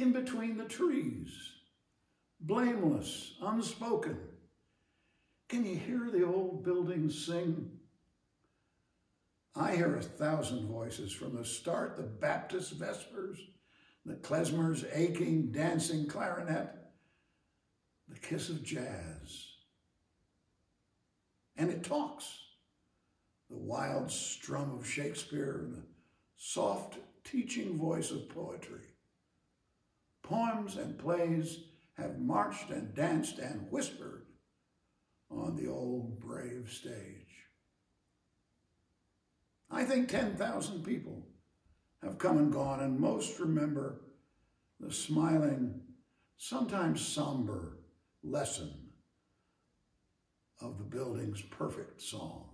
in between the trees, blameless, unspoken. Can you hear the old buildings sing? I hear a thousand voices from the start, the Baptist Vespers, the klezmer's aching, dancing clarinet, the kiss of jazz. And it talks. The wild strum of Shakespeare and the soft teaching voice of poetry. Poems and plays have marched and danced and whispered on the old brave stage. I think 10,000 people have come and gone, and most remember the smiling, sometimes somber lesson of the building's perfect song.